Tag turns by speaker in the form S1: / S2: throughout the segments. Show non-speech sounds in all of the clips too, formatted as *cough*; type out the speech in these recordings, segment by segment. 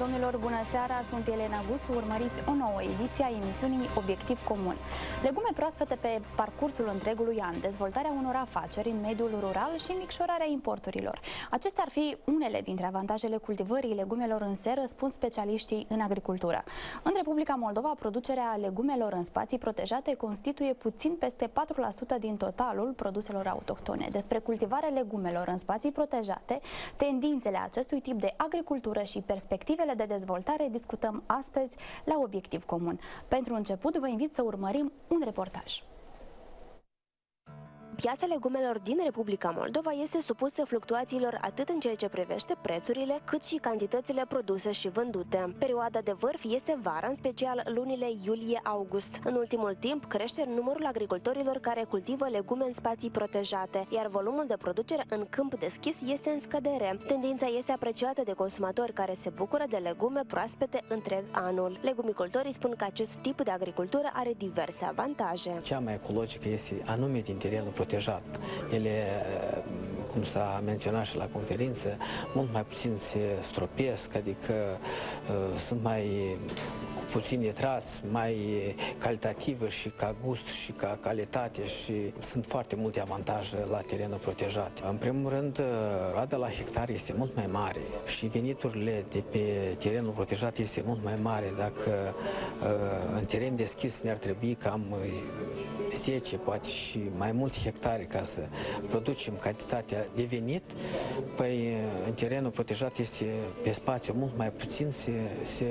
S1: Doamnelor, domnilor, bună seara! Sunt Elena Guț, urmăriți o nouă ediție a emisiunii Obiectiv Comun. Legume proaspete pe parcursul întregului an, dezvoltarea unor afaceri în mediul rural și micșorarea importurilor. Acestea ar fi unele dintre avantajele cultivării legumelor în seră, spun specialiștii în agricultură. În Republica Moldova, producerea legumelor în spații protejate constituie puțin peste 4% din totalul produselor autohtone. Despre cultivarea legumelor în spații protejate, tendințele acestui tip de agricultură și perspectivele de dezvoltare discutăm astăzi la Obiectiv Comun. Pentru început, vă invit să urmărim un reportaj.
S2: Piața legumelor din Republica Moldova este supusă fluctuațiilor atât în ceea ce privește prețurile, cât și cantitățile produse și vândute. Perioada de vârf este vara, în special lunile iulie-august. În ultimul timp crește numărul agricultorilor care cultivă legume în spații protejate, iar volumul de producere în câmp deschis este în scădere. Tendința este apreciată de consumatori care se bucură de legume proaspete întreg anul. Legumicultorii spun că acest tip de agricultură are diverse avantaje.
S3: Cea mai ecologică este anume din terenul protejat protejat. Ele, cum s-a menționat și la conferință, mult mai puțin se stropesc, adică uh, sunt mai cu puțin nitras, mai calitativă și ca gust și ca calitate și sunt foarte multe avantaje la terenul protejat. În primul rând, rada la hectar este mult mai mare și veniturile de pe terenul protejat este mult mai mare. Dacă uh, în teren deschis ne-ar trebui cam 10, poate și mai multe hectare ca să producem cantitatea de venit, păi în terenul protejat este pe spațiu mult mai puțin, se, se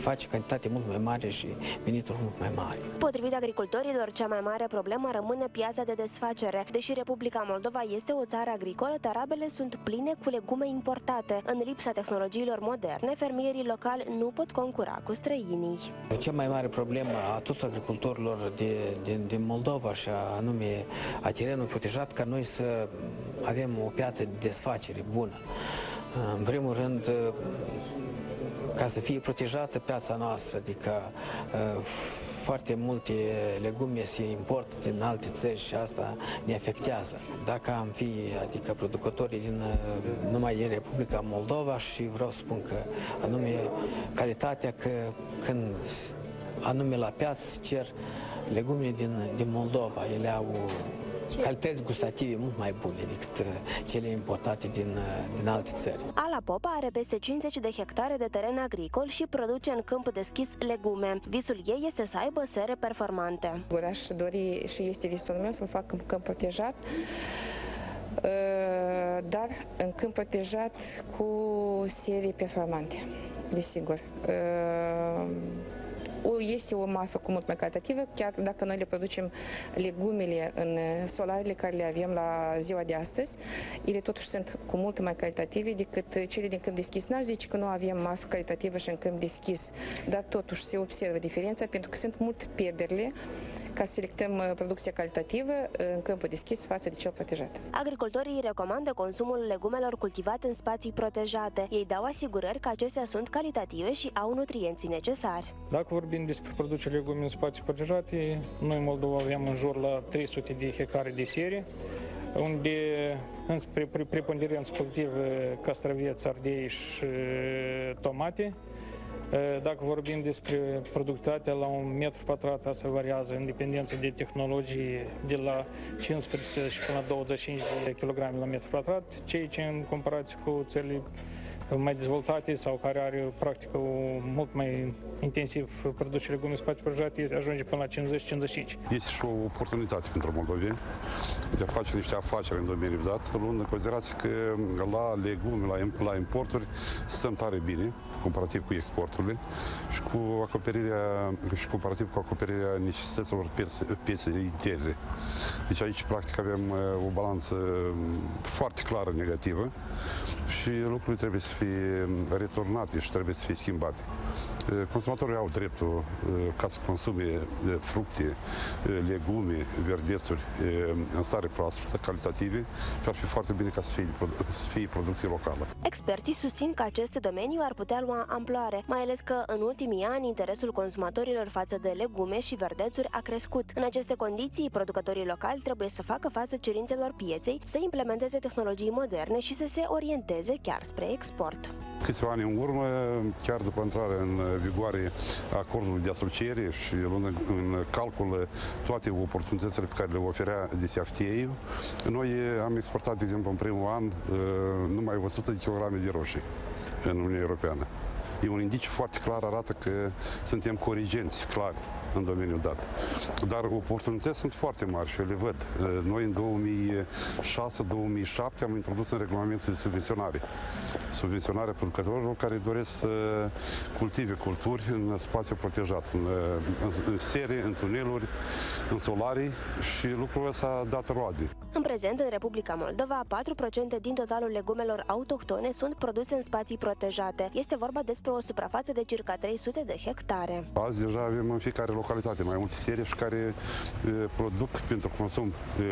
S3: face cantitate mult mai mare și venituri mult mai mari.
S2: Potrivit agricultorilor, cea mai mare problemă rămâne piața de desfacere. Deși Republica Moldova este o țară agricolă, tarabele sunt pline cu legume importate. În lipsa tehnologiilor moderne, fermierii locali nu pot concura cu străinii.
S3: Cea mai mare problemă a toți agricultorilor de, din, din Moldova și anume a terenului protejat ca noi să avem o piață de desfacere bună. În primul rând, ca să fie protejată piața noastră, adică foarte multe legume se importă din alte țări și asta ne afectează. Dacă am fi, adică producătorii din, numai din Republica Moldova și vreau să spun că anume calitatea că când anume la piață cer legumele din, din Moldova. Ele au calități gustative mult mai bune decât uh, cele importate din, uh, din alte țări.
S2: Ala Popa are peste 50 de hectare de teren agricol și produce în câmp deschis legume. Visul ei este să aibă sere performante.
S4: Aș dori și este visul meu să-l fac în câmp protejat uh, dar în câmp protejat cu serii performante, desigur este o marfă cu mult mai calitativă, chiar dacă noi le producem legumele în solarele care le avem la ziua de astăzi, ele totuși sunt cu mult mai calitative decât cele din câmp deschis. N-aș zice că nu avem marfă calitativă și în câmp deschis, dar totuși se observă diferența pentru că sunt mult pierderile ca să selectăm uh, producția calitativă uh, în câmpul deschis față de cel protejat.
S2: Agricultorii recomandă consumul legumelor cultivate în spații protejate. Ei dau asigurări că acestea sunt calitative și au nutrienții necesari.
S5: Dacă vorbim despre producerea legume în spații protejate, noi în Moldova avem în jur la 300 de hectare de serie, unde înspre preponderență cultiv castraveți, ardei și uh, tomate, dacă vorbim despre productivitatea la un metru pătrat, asta variază în dependență de tehnologie de la 15 și până la 25 de kg la metru pătrat, ceea ce în comparație cu țările mai dezvoltate sau care are practică mult mai intensiv produce legume spații protejate, ajunge până la 50-55.
S6: Este și o oportunitate pentru moldoveni de a face niște afaceri în domeniul dat, luând în considerație că la legume, la, la importuri, sunt tare bine, comparativ cu exporturile și cu acoperirea și comparativ cu acoperirea necesităților piețe interne. Deci aici, practic, avem uh, o balanță um, foarte clară negativă și lucrurile trebuie să fie returnate și trebuie să fie schimbate. Consumatorii au dreptul ca să consume fructe, legume, verdețuri în stare proaspătă, calitative și ar fi foarte bine ca să fie, să fie producție locală.
S2: Experții susțin că acest domeniu ar putea lua amploare, mai ales că în ultimii ani interesul consumatorilor față de legume și verdețuri a crescut. În aceste condiții, producătorii locali trebuie să facă față cerințelor pieței, să implementeze tehnologii moderne și să se orienteze chiar spre export.
S6: Câțiva ani în urmă, chiar după intrarea în vigoare acordului de asociere și luând în calcul toate oportunitățile pe care le oferea DCFTA, noi am exportat, de exemplu, în primul an numai 100 de kilograme de roșii în Uniunea Europeană. E un indiciu foarte clar, arată că suntem corigenți, clari în domeniul dat. Dar oportunități sunt foarte mari și eu le văd. Noi în 2006-2007 am introdus în regulamentul de subvenționare. Subvenționarea producătorilor care doresc să cultive culturi în spațiu protejat, în, în serii, în tuneluri, în solarii și lucrul ăsta a dat roade.
S2: În prezent, în Republica Moldova, 4% din totalul legumelor autohtone sunt produse în spații protejate. Este vorba despre o suprafață de circa 300 de hectare.
S6: Azi deja avem în fiecare localitate mai multe serii și care e, produc pentru consum e,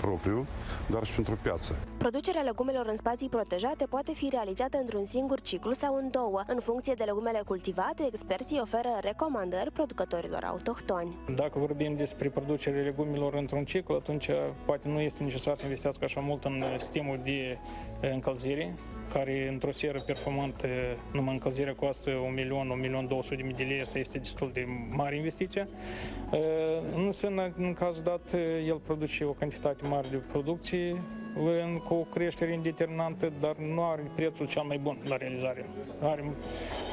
S6: propriu, dar și pentru piață.
S2: Producerea legumelor în spații protejate poate fi realizată într-un singur ciclu sau în două. În funcție de legumele cultivate, experții oferă recomandări producătorilor autohtoni.
S5: Dacă vorbim despre producerea legumelor într-un ciclu, atunci poate nu este necesar să investească așa mult în sistemul de încălzire, care într-o seră performantă, numai încălzirea costă 1 milion, 1 milion 200 de mii de lei, asta este destul de mare investiție. Însă, în cazul dat, el produce o cantitate mare de producție, în, cu o creștere indeterminantă, dar nu are prețul cel mai bun la realizare. Are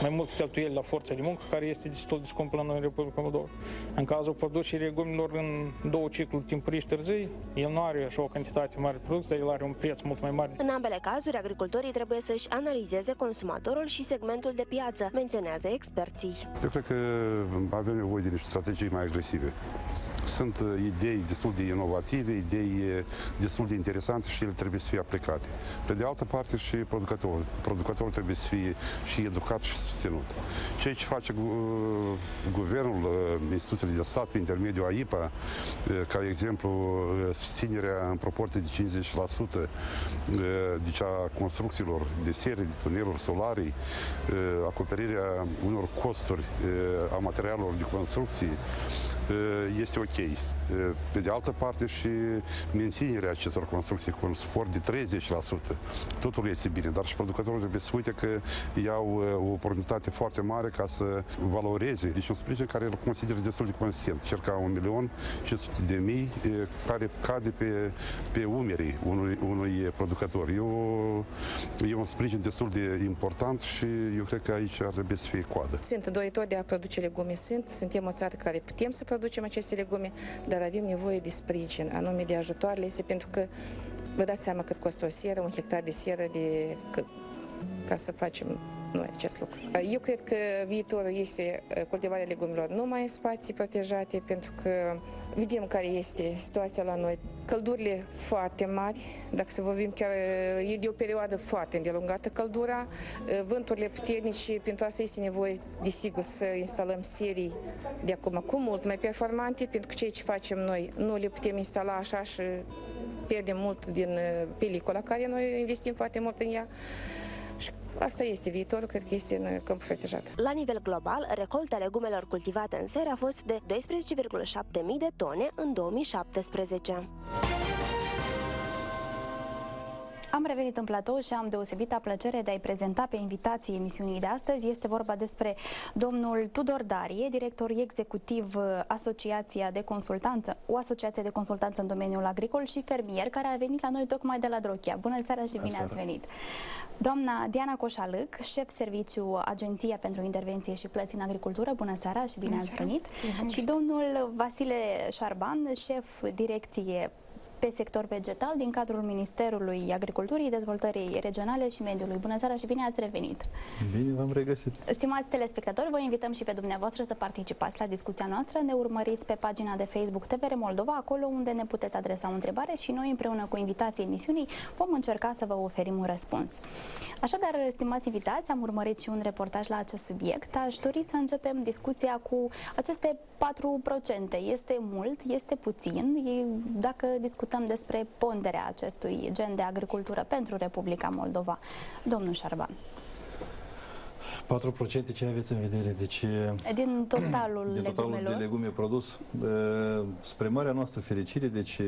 S5: mai mult cheltuieli la forța de muncă, care este destul de scumpă la noi în Republica Moldova. În cazul producerii legumelor în două cicluri timpurii și târzii, el nu are așa o cantitate mare de producție, dar el are un preț mult mai mare.
S2: În ambele cazuri, agricultorii trebuie să-și analizeze consumatorul și segmentul de piață, menționează experții.
S6: Eu cred că avem nevoie de niște strategii mai agresive. Sunt idei destul de inovative, idei destul de interesante și ele trebuie să fie aplicate. Pe de altă parte și producătorul. Producătorul trebuie să fie și educat și susținut. Ceea ce face guvernul, instituțiile de stat, pe intermediul AIPA, ca exemplu, susținerea în proporție de 50% de cea construcțiilor de serii, de tuneluri solarii, acoperirea unor costuri a materialelor de construcții, este ok. Pe de altă parte și menținerea acestor construcții cu un sport de 30%. Totul este bine, dar și producătorul trebuie să uite că iau o oportunitate foarte mare ca să valoreze. Deci un sprijin care îl consideră destul de consistent, circa un milion 500 de mii care cade pe, pe umerii unui, unui producător. E, o, e un sprijin destul de important și eu cred că aici ar trebui să fie coadă.
S4: Sunt doritori de a produce legume, sunt, suntem o țară care putem să producem aceste legume, dar avem nevoie de sprijin, anume de ajutoarele, este pentru că vă dați seama cât costă o seră, un hectar de seră de, că, ca să facem noi acest lucru. Eu cred că viitorul este cultivarea legumelor numai în spații protejate, pentru că vedem care este situația la noi. Căldurile foarte mari, dacă să vorbim chiar, e de o perioadă foarte îndelungată căldura, vânturile puternice, pentru asta este nevoie, desigur, să instalăm serii de acum cu mult mai performante, pentru că ceea ce facem noi nu le putem instala așa și pierdem mult din pelicula care noi investim foarte mult în ea. Asta este viitorul, cred că este în câmpul protejat.
S2: La nivel global, recolta legumelor cultivate în seră a fost de 12,7 mii de tone în 2017.
S1: Am revenit în platou și am deosebită plăcere de a-i prezenta pe invitații emisiunii de astăzi. Este vorba despre domnul Tudor Darie, director executiv Asociația de Consultanță, o asociație de consultanță în domeniul agricol și fermier, care a venit la noi tocmai de la Drochia. Bună seara și bine ați venit! Doamna Diana Coșalâc, șef serviciu Agenția pentru Intervenție și Plăți în Agricultură. Bună seara și bine ați venit! Și domnul Vasile Șarban, șef direcție pe sector vegetal din cadrul Ministerului Agriculturii, Dezvoltării Regionale și Mediului. Bună seara și bine ați revenit!
S7: Bine v-am regăsit!
S1: Stimați telespectatori, vă invităm și pe dumneavoastră să participați la discuția noastră. Ne urmăriți pe pagina de Facebook TVR Moldova, acolo unde ne puteți adresa o întrebare și noi împreună cu invitații emisiunii vom încerca să vă oferim un răspuns. Așadar, stimați invitați, am urmărit și un reportaj la acest subiect. Aș dori să începem discuția cu aceste 4%. Este mult, este puțin. Dacă discutăm discutăm despre ponderea acestui gen de agricultură pentru Republica Moldova. Domnul Șarban.
S7: 4% ce aveți în vedere? Deci,
S1: din totalul
S7: din totalul
S1: legumelor?
S7: de legume produs. Spre marea noastră fericire, deci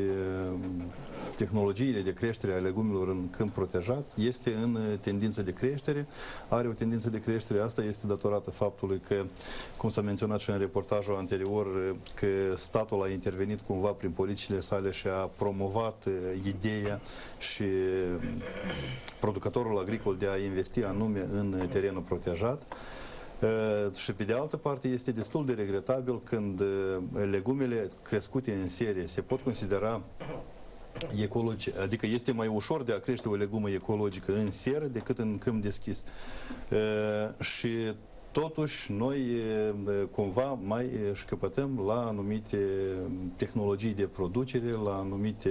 S7: tehnologiile de creștere a legumelor în câmp protejat este în tendință de creștere. Are o tendință de creștere. Asta este datorată faptului că, cum s-a menționat și în reportajul anterior, că statul a intervenit cumva prin politicile sale și a promovat ideea și producătorul agricol de a investi anume în terenul protejat. Uh, și pe de altă parte este destul de regretabil când uh, legumele crescute în serie se pot considera ecologice, adică este mai ușor de a crește o legumă ecologică în seră decât în câmp deschis. Uh, și Totuși, noi cumva mai șcăpătăm la anumite tehnologii de producere, la anumite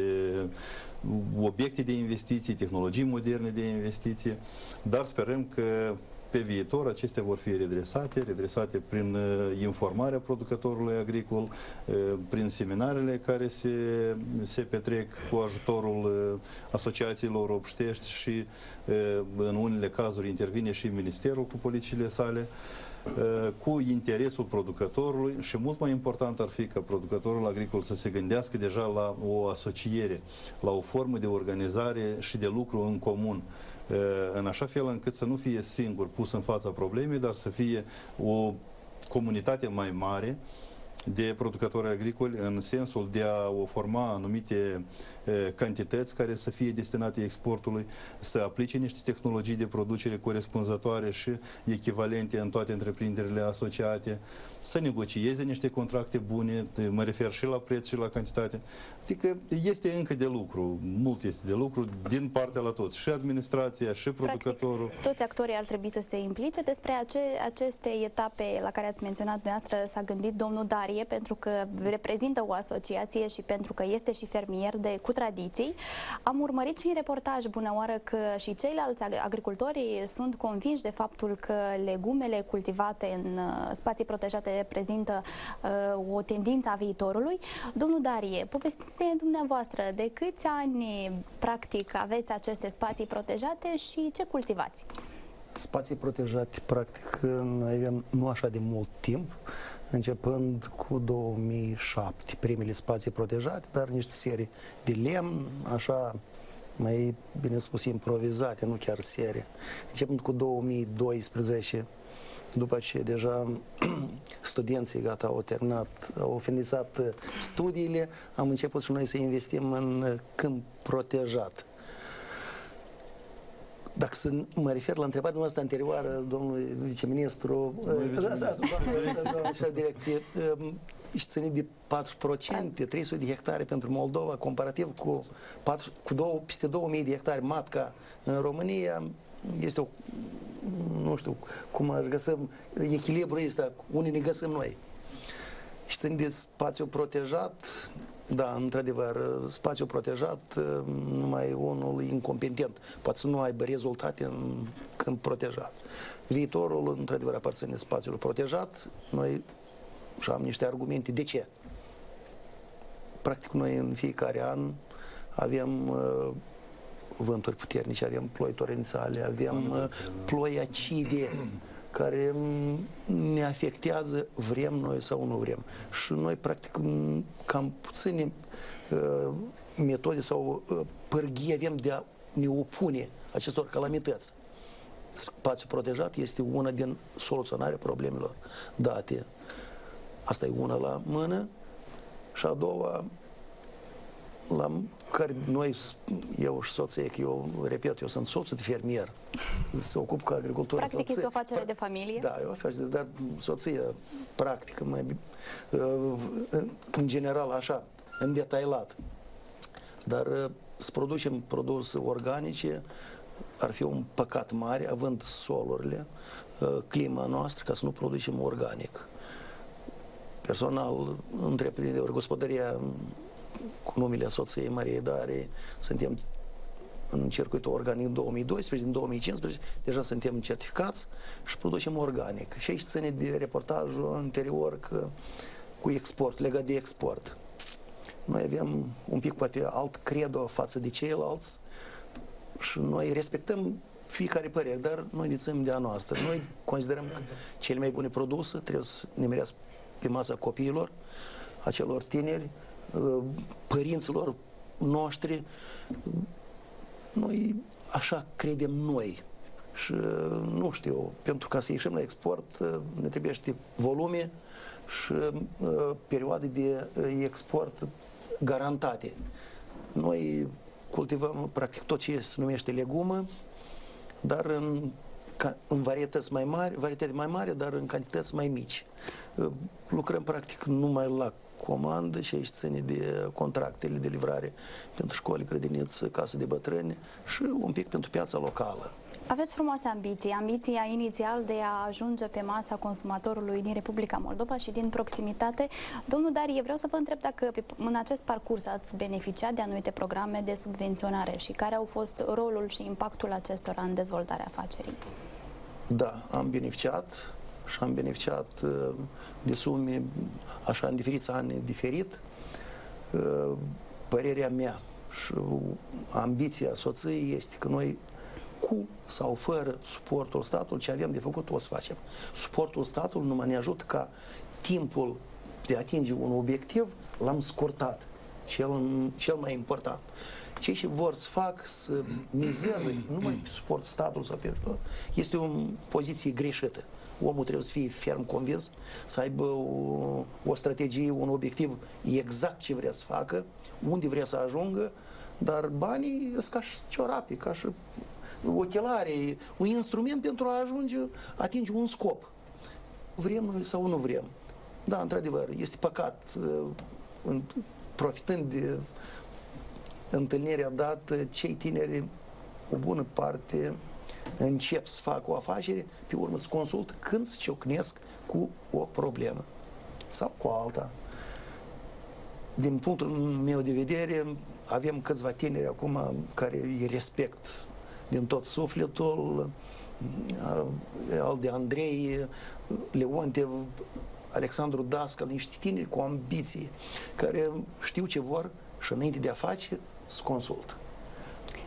S7: obiecte de investiții, tehnologii moderne de investiție, dar sperăm că pe viitor acestea vor fi redresate, redresate prin uh, informarea producătorului agricol, uh, prin seminarele care se, se petrec cu ajutorul uh, asociațiilor obștești și în unele cazuri intervine și Ministerul cu politicile sale cu interesul producătorului și mult mai important ar fi ca producătorul agricol să se gândească deja la o asociere, la o formă de organizare și de lucru în comun în așa fel încât să nu fie singur pus în fața problemei, dar să fie o comunitate mai mare de producători agricoli în sensul de a o forma anumite cantități care să fie destinate exportului, să aplice niște tehnologii de producere corespunzătoare și echivalente în toate întreprinderile asociate, să negocieze niște contracte bune, mă refer și la preț și la cantitate. Adică este încă de lucru, mult este de lucru din partea la toți, și administrația, și producătorul. Practic,
S1: toți actorii ar trebui să se implice. Despre ace aceste etape la care ați menționat dumneavoastră s-a gândit domnul Darie, pentru că reprezintă o asociație și pentru că este și fermier de cu tradiții. Am urmărit și în reportaj bună oară că și ceilalți agricultori sunt convinși de faptul că legumele cultivate în uh, spații protejate reprezintă uh, o tendință a viitorului. Domnul Darie, povestiți dumneavoastră de câți ani practic aveți aceste spații protejate și ce cultivați?
S8: Spații protejate, practic, noi avem nu așa de mult timp, începând cu 2007, primele spații protejate, dar niște serii de lemn, așa, mai bine spus, improvizate, nu chiar serie. Începând cu 2012, după ce deja *clears throat* studenții gata au terminat, au finisat studiile, am început și noi să investim în câmp protejat. Dacă să mă refer la întrebarea noastră anterioară, domnul viceministru, așa direcție, și ține de 4%, 300 de hectare pentru Moldova, comparativ cu, 4, cu 2, peste 2000 de hectare matca în România, este o, nu știu, cum aș găsăm echilibrul ăsta, unii ne găsim noi. Și țin de spațiu protejat, da, într-adevăr, spațiu protejat, numai unul incompetent. Poate să nu aibă rezultate în câmp protejat. Viitorul, într-adevăr, aparține spațiul protejat. Noi și am niște argumente. De ce? Practic, noi în fiecare an avem uh, vânturi puternice, avem ploi torențiale, avem uh, ploi acide care ne afectează, vrem noi sau nu vrem. Și noi, practic, cam puține uh, metode sau uh, pârghii avem de a ne opune acestor calamități. Spațiul protejat este una din soluționarea problemelor date. Asta e una la mână și a doua la care noi, eu și soția, că eu, repet, eu sunt soț de fermier, se ocup cu agricultură.
S1: Practic este o afacere de familie?
S8: Da, e o afacere, dar soția practică, mai, uh, în general așa, în detailat. Dar uh, să producem produse organice ar fi un păcat mare, având solurile, uh, clima noastră, ca să nu producem organic. Personal, întreprinderi, gospodăria cu numele soției Mariei Dare, suntem în circuitul organic 2012, din 2015, deja suntem certificați și producem organic. Și aici ține de reportajul anterior că, cu export, legat de export. Noi avem un pic poate alt credo față de ceilalți și noi respectăm fiecare părere, dar noi ne ținem de a noastră. Noi considerăm că cele mai bune produse trebuie să ne merească pe masa copiilor, acelor tineri, uh, părinților noștri. Noi așa credem noi. Și uh, nu știu, pentru ca să ieșim la export uh, ne trebuie volume și perioade de export garantate. Noi cultivăm practic tot ce se numește legumă, dar în, în varietăți mai mari, varietăți mai mari, dar în cantități mai mici. Lucrăm practic numai la comandă și aici ține de contractele de livrare pentru școli, grădiniță, case de bătrâni și un pic pentru piața locală.
S1: Aveți frumoase ambiții, ambiția inițial de a ajunge pe masa consumatorului din Republica Moldova și din proximitate. Domnul Darie, vreau să vă întreb dacă în acest parcurs ați beneficiat de anumite programe de subvenționare și care au fost rolul și impactul acestora în dezvoltarea afacerii.
S8: Da, am beneficiat și am beneficiat uh, de sume așa în diferiți ani diferit. Uh, părerea mea și ambiția soției este că noi cu sau fără suportul statului, ce avem de făcut, o să facem. Suportul statului numai ne ajută ca timpul de a atinge un obiectiv l-am scurtat. Cel, cel mai important. Cei ce vor să fac să mizeze numai pe suportul statului sau pe este o poziție greșită. Omul trebuie să fie ferm convins, să aibă o, o strategie, un obiectiv exact ce vrea să facă, unde vrea să ajungă, dar banii sunt ca și ciorapii, ca și ochelare, un instrument pentru a ajunge, atinge un scop. Vrem noi sau nu vrem. Da, într-adevăr, este păcat, uh, profitând de întâlnirea dată, cei tineri, o bună parte, încep să facă o afacere, pe urmă să consult când se ciocnesc cu o problemă sau cu alta. Din punctul meu de vedere, avem câțiva tineri acum care îi respect din tot sufletul, al de Andrei, Leonte, Alexandru Dascal, niște tineri cu ambiții, care știu ce vor și înainte de a face, să consultă.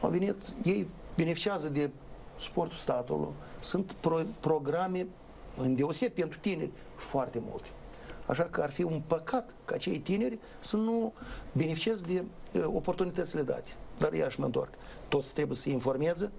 S8: Au venit, ei beneficiază de suportul statului, sunt pro, programe în deoseb pentru tineri foarte multe. Așa că ar fi un păcat ca cei tineri să nu beneficieze de oportunitățile date. Dar iarăși mă întorc. Toți trebuie să se informeze,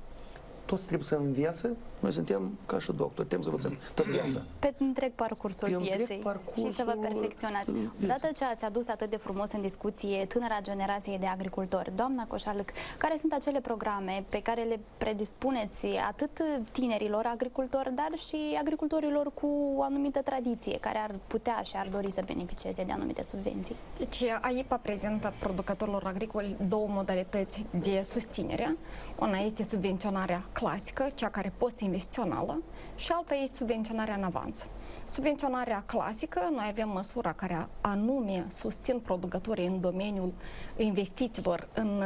S8: toți trebuie să învețe, noi suntem ca și doctori, trebuie să învățăm tot viața.
S1: Pe întreg parcursul Pe vieții întreg parcursul și să vă perfecționați. Dată ce ați adus atât de frumos în discuție tânăra generație de agricultori, doamna Coșalâc, care sunt acele programe pe care le predispuneți atât tinerilor agricultori, dar și agricultorilor cu o anumită tradiție, care ar putea și ar dori să beneficieze de anumite subvenții?
S9: Deci AIPA prezintă producătorilor agricoli două modalități de susținere. Una este subvenționarea clasică, cea care post-investițională, și alta este subvenționarea în avans. Subvenționarea clasică, noi avem măsura care anume susțin producătorii în domeniul investițiilor în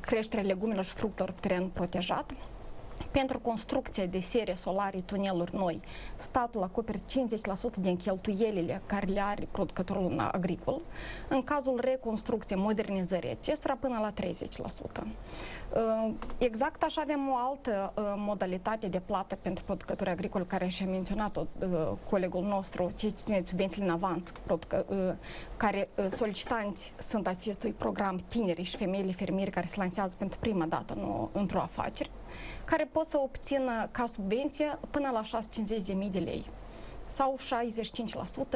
S9: creșterea legumelor și fructelor pe teren protejat, pentru construcția de serie solare, tuneluri noi, statul acoperă 50% din cheltuielile care le are producătorul agricol. În cazul reconstrucției, modernizării acestora, până la 30%. Uh, exact așa avem o altă uh, modalitate de plată pentru producători agricoli, care și-a menționat-o uh, colegul nostru, cei ce țineți subvențiile în avans, care solicitanți sunt acestui program tineri și femeile fermieri care se lansează pentru prima dată într-o afacere care pot să obțină ca subvenție până la 650.000 de lei sau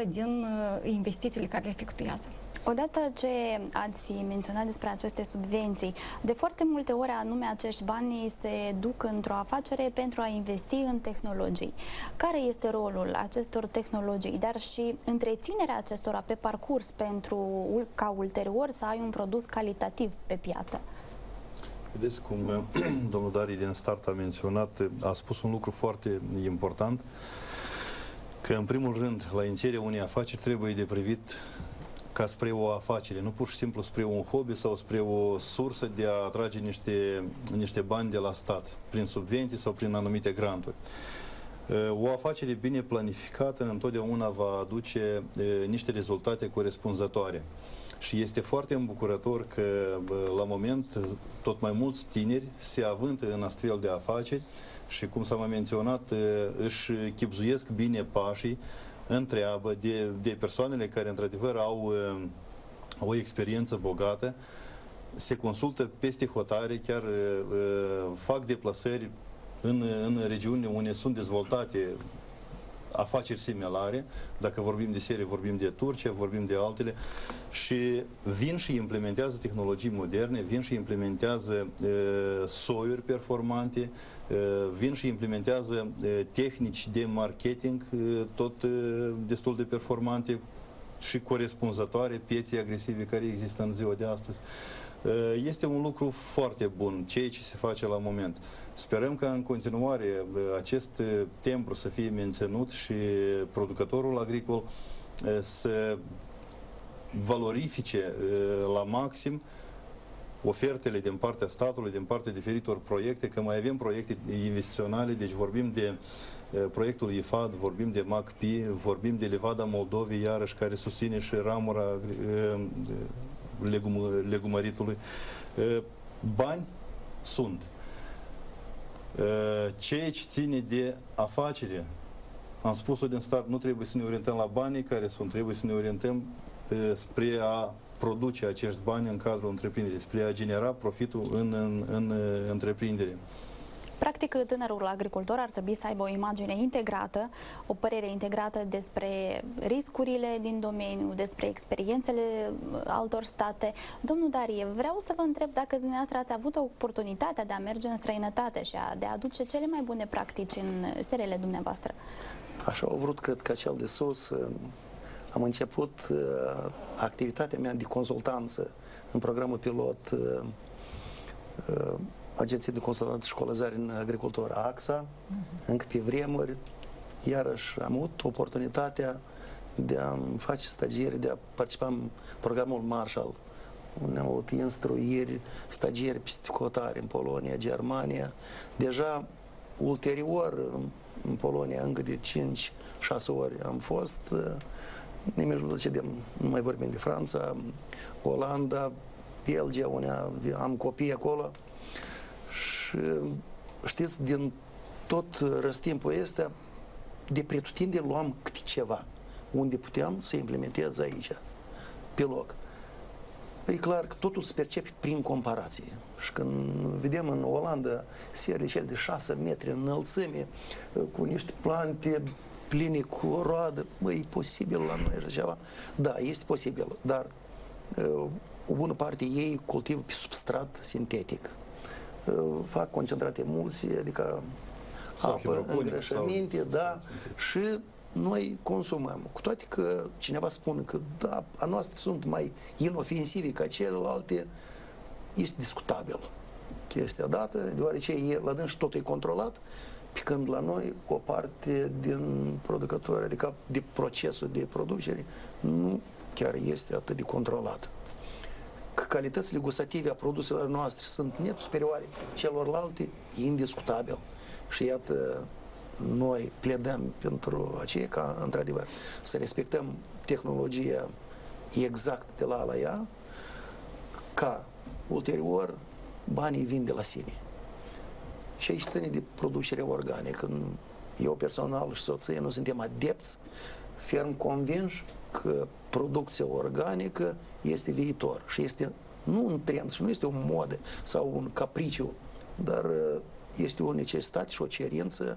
S9: 65% din uh, investițiile care le efectuează.
S1: Odată ce ați menționat despre aceste subvenții, de foarte multe ori anume acești bani se duc într-o afacere pentru a investi în tehnologii. Care este rolul acestor tehnologii, dar și întreținerea acestora pe parcurs pentru ca ulterior să ai un produs calitativ pe piață?
S7: Vedeți cum *clears throat* domnul Dari din start a menționat, a spus un lucru foarte important, că în primul rând, la inițierea unei afaceri trebuie de privit ca spre o afacere, nu pur și simplu spre un hobby sau spre o sursă de a atrage niște, niște bani de la stat, prin subvenții sau prin anumite granturi. O afacere bine planificată întotdeauna va aduce niște rezultate corespunzătoare. Și este foarte îmbucurător că la moment tot mai mulți tineri se avântă în astfel de afaceri și, cum s-a mai menționat, își chipzuiesc bine pașii, întreabă de, de persoanele care, într-adevăr, au o experiență bogată, se consultă peste hotare, chiar fac deplasări în, în regiunile unde sunt dezvoltate afaceri similare, dacă vorbim de serie, vorbim de Turcia, vorbim de altele, și vin și implementează tehnologii moderne, vin și implementează uh, soiuri performante, uh, vin și implementează uh, tehnici de marketing uh, tot uh, destul de performante și corespunzătoare pieței agresive care există în ziua de astăzi. Uh, este un lucru foarte bun, ceea ce se face la moment. Sperăm ca în continuare uh, acest uh, templu să fie menținut și producătorul agricol să valorifice la maxim ofertele din partea statului, din partea diferitor proiecte, că mai avem proiecte investiționale, deci vorbim de proiectul IFAD, vorbim de MACPI, vorbim de Levada Moldovei, iarăși, care susține și ramura legum, legumăritului. Bani sunt. Ceea ce ține de afacere, am spus-o din start, nu trebuie să ne orientăm la banii care sunt, trebuie să ne orientăm spre a produce acești bani în cadrul întreprinderii, spre a genera profitul în, în, în întreprindere.
S1: Practic, tânărul agricultor ar trebui să aibă o imagine integrată, o părere integrată despre riscurile din domeniu, despre experiențele altor state. Domnul Darie, vreau să vă întreb dacă dumneavoastră ați avut oportunitatea de a merge în străinătate și a, de a aduce cele mai bune practici în serele dumneavoastră.
S8: Așa au vrut, cred că cel de sus. Am început uh, activitatea mea de consultanță în programul pilot uh, uh, Agenție de Consultanță și Școlizare în Agricultură, AXA, uh-huh. încă pe vremuri, iarăși am avut oportunitatea de a face stagieri, de a participa în programul Marshall, unde am avut instruiri, stagieri piscicotari în Polonia, Germania. Deja, ulterior, în Polonia, încă de 5-6 ori am fost, nimeni de, nu mai vorbim de Franța, Olanda, Belgia, unde am copii acolo, și știți, din tot răstimpul ăsta, de pretutinde luam câte ceva, unde puteam să implementez aici, pe loc. E clar că totul se percepe prin comparație. Și când vedem în Olanda serii cel de 6 metri în înălțime, cu niște plante pline cu roadă, bă, e posibil la noi așa ceva? Da, este posibil, dar o bună parte ei cultivă pe substrat sintetic fac concentrate emulsie, adică sau apă, îngrășăminte, sau... da, și noi consumăm. Cu toate că cineva spune că da, a noastre sunt mai inofensive ca celelalte, este discutabil chestia dată, deoarece e, la dâns și totul e controlat, pe când la noi o parte din producători, adică de procesul de producere, nu chiar este atât de controlat că calitățile gustative a produselor noastre sunt net superioare celorlalte, indiscutabil. Și iată, noi pledăm pentru aceea ca, într-adevăr, să respectăm tehnologia exact de la la ea, ca ulterior banii vin de la sine. Și aici ține de producere organică. Eu personal și soția nu suntem adepți, ferm convinși că producția organică este viitor și este nu un trend și nu este o modă sau un capriciu, dar uh, este o necesitate și o cerință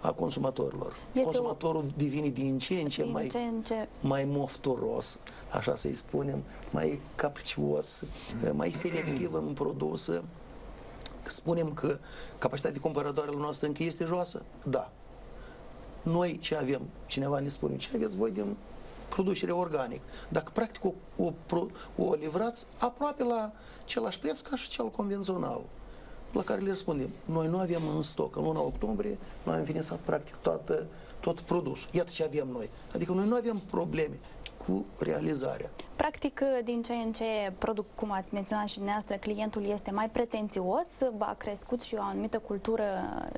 S8: a consumatorilor. Este Consumatorul o... devine din ce în ce, din mai, ce în ce mai mofturos, așa să-i spunem, mai capricios, uh, mai selectiv în produs. Spunem că capacitatea de cumpărătoarelor noastre încă este joasă? Da. Noi ce avem? Cineva ne spune, ce aveți voi din producere organic. Dacă practic o, o, o livrați aproape la același preț ca și cel convențional la care le răspundem. Noi nu avem în stoc. În luna octombrie noi am finisat practic toată, tot produsul. Iată ce avem noi. Adică noi nu avem probleme cu realizarea.
S1: Practic, din ce în ce produc, cum ați menționat și dumneavoastră, clientul este mai pretențios, a crescut și o anumită cultură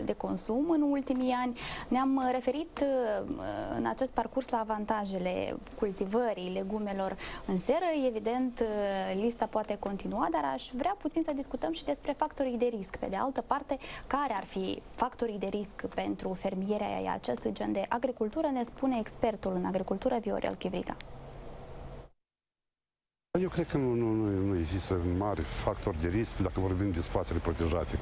S1: de consum în ultimii ani. Ne-am referit în acest parcurs la avantajele cultivării legumelor în seră. Evident, lista poate continua, dar aș vrea puțin să discutăm și despre factorii de risc. Pe de altă parte, care ar fi factorii de risc pentru fermierea acestui gen de agricultură, ne spune expertul în agricultură Viorel Chivriga.
S6: Eu cred că nu, nu, nu, nu există mari factori de risc dacă vorbim de spațiile protejate.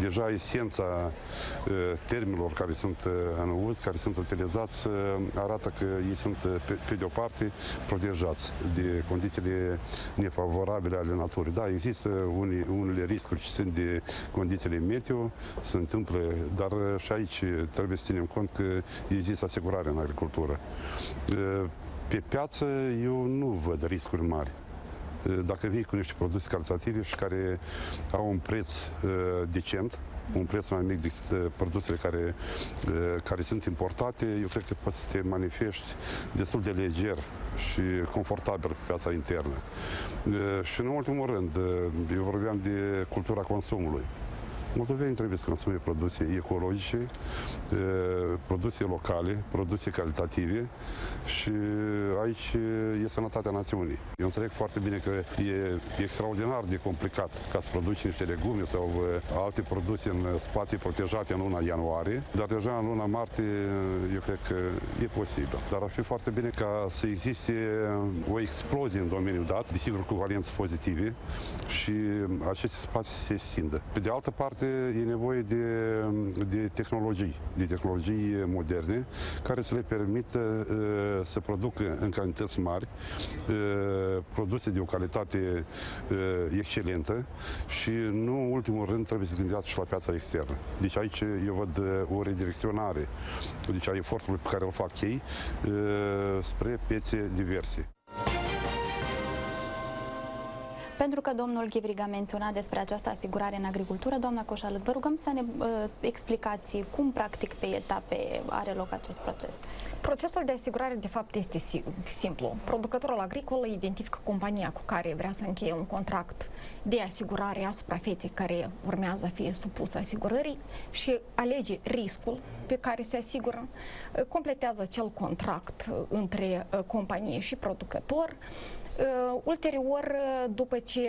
S6: Deja esența uh, termenilor care sunt uh, în uz, care sunt utilizați, uh, arată că ei sunt, pe, pe de o parte, protejați de condițiile nefavorabile ale naturii. Da, există unii, unele riscuri ce sunt de condițiile meteo, se întâmplă, dar și aici trebuie să ținem cont că există asigurare în agricultură. Pe piață eu nu văd riscuri mari dacă vii cu niște produse calitative și care au un preț uh, decent, un preț mai mic decât uh, produsele care, uh, care sunt importate, eu cred că poți să te manifesti destul de leger și confortabil pe piața internă. Și în ultimul rând, eu vorbeam de cultura consumului. Moldovenii trebuie să consume produse ecologice, produse locale, produse calitative și aici e sănătatea națiunii. Eu înțeleg foarte bine că e extraordinar de complicat ca să produci niște legume sau alte produse în spații protejate în luna ianuarie, dar deja în luna martie eu cred că e posibil. Dar ar fi foarte bine ca să existe o explozie în domeniul dat, desigur cu valențe pozitive și aceste spații se stindă. Pe de altă parte, parte e nevoie de, de tehnologii, de tehnologii moderne, care să le permită uh, să producă în cantități mari uh, produse de o calitate uh, excelentă și nu în ultimul rând trebuie să gândească și la piața externă. Deci aici eu văd uh, o redirecționare deci a efortului pe care îl fac ei uh, spre piețe diverse.
S1: Pentru că domnul Ghivrig a menționat despre această asigurare în agricultură, doamna Coșalut, vă rugăm să ne uh, explicați cum practic pe etape are loc acest proces.
S9: Procesul de asigurare de fapt este simplu. Producătorul agricol identifică compania cu care vrea să încheie un contract de asigurare asupra fetei care urmează a fi supusă asigurării și alege riscul pe care se asigură, completează acel contract între uh, companie și producător, Uh, ulterior, uh, după ce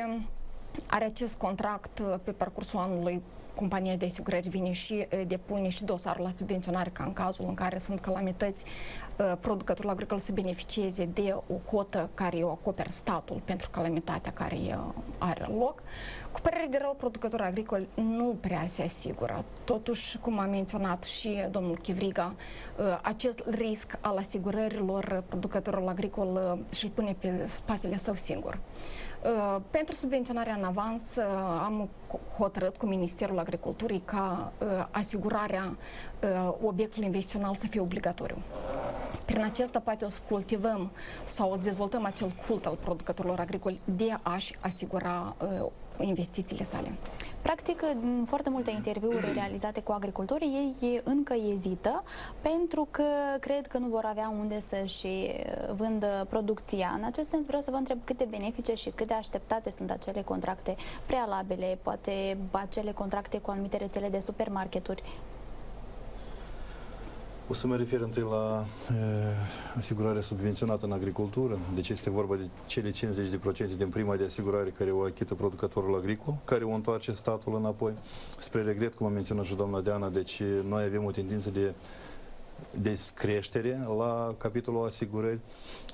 S9: are acest contract uh, pe parcursul anului compania de asigurări vine și depune și dosarul la subvenționare ca în cazul în care sunt calamități, producătorul agricol să beneficieze de o cotă care o acoperă statul pentru calamitatea care are loc. Cu părere de rău, producătorul agricol nu prea se asigură. Totuși, cum a menționat și domnul Chivriga, acest risc al asigurărilor producătorul agricol și-l pune pe spatele său singur. Uh, pentru subvenționarea în avans uh, am hotărât cu Ministerul Agriculturii ca uh, asigurarea obiectului investițional să fie obligatoriu. Prin acesta poate o să cultivăm sau o dezvoltăm acel cult al producătorilor agricoli de a-și asigura investițiile sale.
S1: Practic, în foarte multe interviuri *clears throat* realizate cu agricultorii, ei încă ezită pentru că cred că nu vor avea unde să-și vândă producția. În acest sens vreau să vă întreb cât de benefice și cât de așteptate sunt acele contracte prealabile, poate acele contracte cu anumite rețele de supermarketuri
S7: o să mă refer întâi la e, asigurarea subvenționată în agricultură. Deci este vorba de cele 50% din prima de asigurare care o achită producătorul agricol, care o întoarce statul înapoi. Spre regret, cum a menționat și doamna Deana, deci noi avem o tendință de descreștere la capitolul asigurări.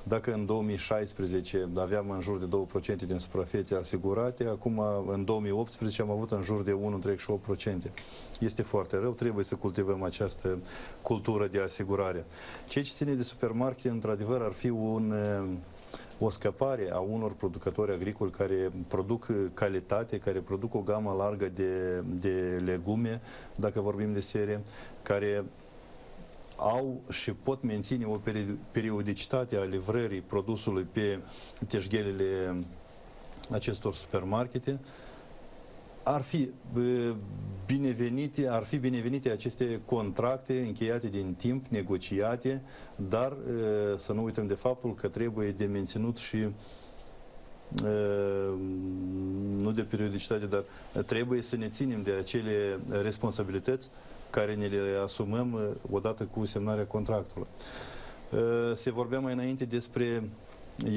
S7: Dacă în 2016 aveam în jur de 2% din suprafețe asigurate, acum în 2018 am avut în jur de 1,8%. Este foarte rău, trebuie să cultivăm această cultură de asigurare. Ceea ce ține de supermarket, într-adevăr, ar fi un o scăpare a unor producători agricoli care produc calitate, care produc o gamă largă de, de legume, dacă vorbim de serie, care au și pot menține o periodicitate a livrării produsului pe teșghelele acestor supermarkete, ar fi binevenite, ar fi binevenite aceste contracte încheiate din timp, negociate, dar să nu uităm de faptul că trebuie de menținut și nu de periodicitate, dar trebuie să ne ținem de acele responsabilități care ne le asumăm odată cu semnarea contractului. Se vorbea mai înainte despre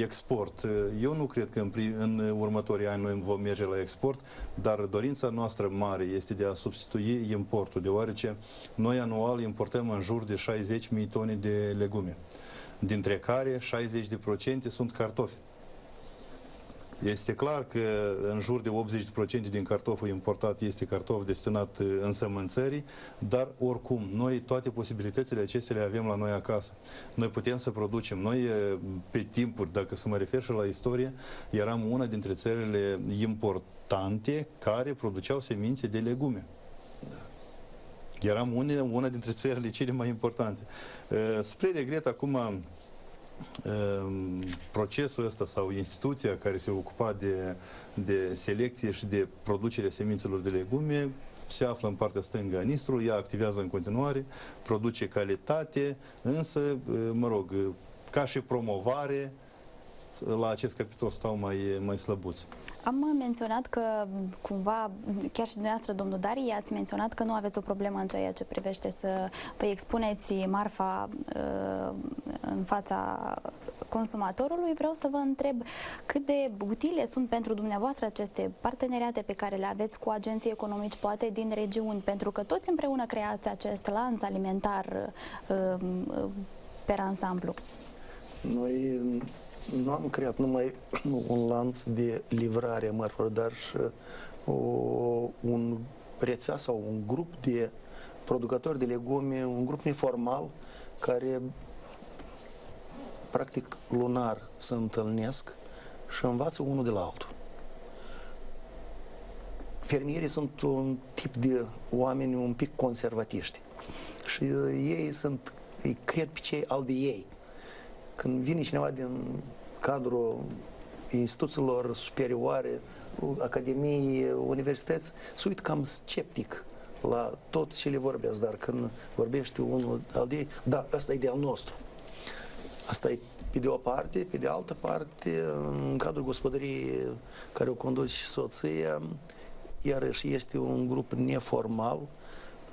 S7: export. Eu nu cred că în, în următorii ani noi vom merge la export, dar dorința noastră mare este de a substitui importul, deoarece noi anual importăm în jur de 60.000 tone de legume, dintre care 60% sunt cartofi. Este clar că în jur de 80% din cartoful importat este cartof destinat uh, însămânțării, dar oricum, noi toate posibilitățile acestea le avem la noi acasă. Noi putem să producem. Noi, uh, pe timpuri, dacă să mă refer și la istorie, eram una dintre țările importante care produceau semințe de legume. Eram una, una dintre țările cele mai importante. Uh, spre regret, acum Ehm, procesul ăsta sau instituția care se ocupa de, de selecție și de producerea semințelor de legume se află în partea stângă a Nistrului, ea activează în continuare, produce calitate, însă, mă rog, ca și promovare, la acest capitol stau mai, mai slăbuți.
S1: Am menționat că cumva, chiar și dumneavoastră, domnul Dari, ați menționat că nu aveți o problemă în ceea ce privește să vă expuneți marfa uh, în fața consumatorului. Vreau să vă întreb cât de utile sunt pentru dumneavoastră aceste parteneriate pe care le aveți cu agenții economici, poate din regiuni, pentru că toți împreună creați acest lanț alimentar uh, uh, per ansamblu.
S8: Noi nu am creat numai un lanț de livrare a mărfurilor, dar și o, un rețea sau un grup de producători de legume, un grup neformal care practic lunar se întâlnesc și învață unul de la altul. Fermierii sunt un tip de oameni un pic conservatiști și ei sunt, îi cred pe cei al de ei. Când vine cineva din cadrul instituțiilor superioare, academii, universități, se uit cam sceptic la tot ce le vorbesc, dar când vorbește unul al de da, asta e ideal nostru. Asta e pe de o parte, pe de altă parte, în cadrul gospodăriei care o conduce soția, iarăși este un grup neformal.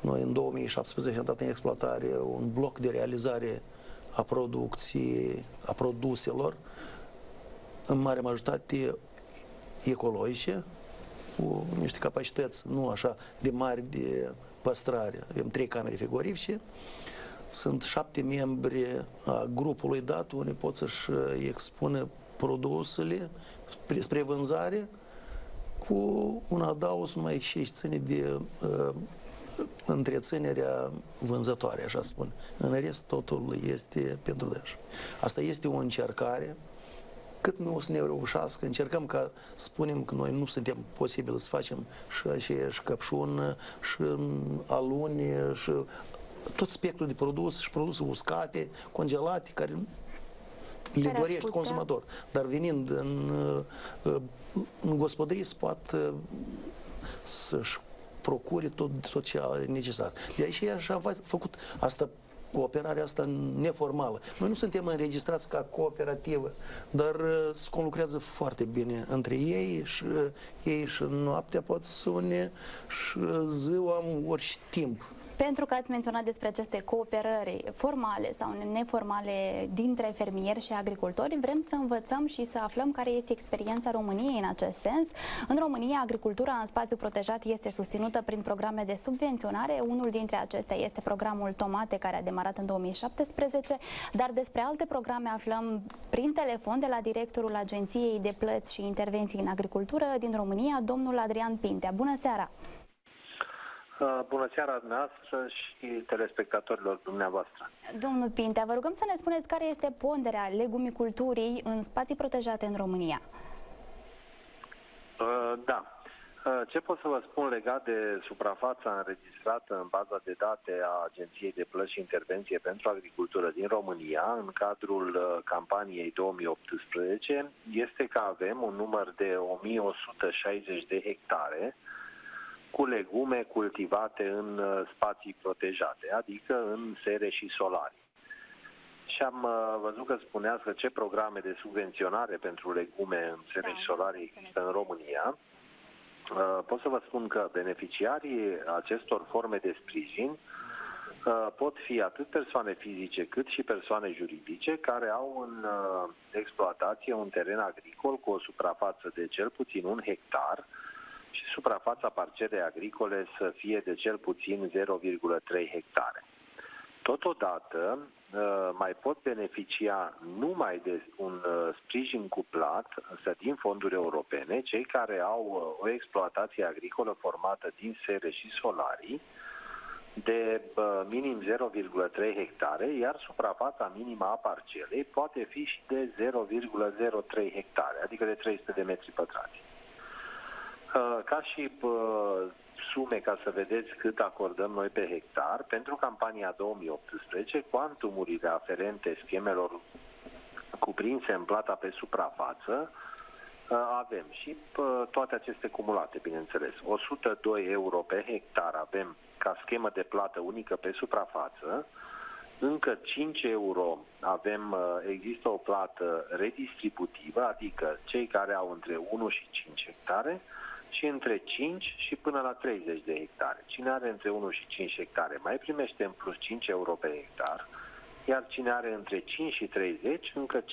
S8: Noi în 2017 am dat în exploatare un bloc de realizare a producției, a produselor, în mare majoritate ecologice, cu niște capacități nu așa de mari de păstrare. Avem trei camere frigorifice, sunt șapte membri a grupului dat, unde pot să-și expune produsele spre vânzare, cu un adaus mai și ține de uh, întreținerea vânzătoare, așa spun. În rest, totul este pentru dânși. Asta este o încercare cât nu o să ne reușească, încercăm ca spunem că noi nu suntem posibil să facem și aceeași căpșun, și aluni, și tot spectrul de produs și produse uscate, congelate, care le care dorești putea... consumator. Dar venind în, în gospodărie se poate să-și procure tot, tot ce are necesar. De aici așa a făcut asta cooperarea asta neformală. Noi nu suntem înregistrați ca cooperativă, dar uh, se conlucrează foarte bine între ei și uh, ei și noaptea pot sune și uh, ziua orice timp.
S1: Pentru că ați menționat despre aceste cooperări formale sau neformale dintre fermieri și agricultori, vrem să învățăm și să aflăm care este experiența României în acest sens. În România, agricultura în spațiu protejat este susținută prin programe de subvenționare. Unul dintre acestea este programul Tomate, care a demarat în 2017, dar despre alte programe aflăm prin telefon de la directorul Agenției de Plăți și Intervenții în Agricultură din România, domnul Adrian Pintea. Bună seara!
S10: Uh, bună seara dumneavoastră și telespectatorilor dumneavoastră.
S1: Domnul Pintea, vă rugăm să ne spuneți care este ponderea legumiculturii în spații protejate în România.
S10: Uh, da. Uh, ce pot să vă spun legat de suprafața înregistrată în baza de date a Agenției de Plăți și Intervenție pentru Agricultură din România, în cadrul campaniei 2018, este că avem un număr de 1160 de hectare, cu legume cultivate în uh, spații protejate, adică în sere și solari. și am văzut că spuneați că ce programe de subvenționare pentru legume în sere și solare există în România. Pot să vă spun că beneficiarii acestor forme de sprijin pot fi atât persoane fizice cât și persoane juridice care au în exploatație un teren agricol cu o suprafață de cel puțin un hectar și suprafața parcelei agricole să fie de cel puțin 0,3 hectare. Totodată, mai pot beneficia numai de un sprijin cuplat, însă din fonduri europene, cei care au o exploatație agricolă formată din sere și solarii, de minim 0,3 hectare, iar suprafața minimă a parcelei poate fi și de 0,03 hectare, adică de 300 de metri pătrați. Ca și sume, ca să vedeți cât acordăm noi pe hectar, pentru campania 2018, cuantumurile aferente schemelor cuprinse în plata pe suprafață, avem și toate aceste cumulate, bineînțeles. 102 euro pe hectar avem ca schemă de plată unică pe suprafață, încă 5 euro avem, există o plată redistributivă, adică cei care au între 1 și 5 hectare, și între 5 și până la 30 de hectare. Cine are între 1 și 5 hectare mai primește în plus 5 euro pe hectar, iar cine are între 5 și 30 încă 50,36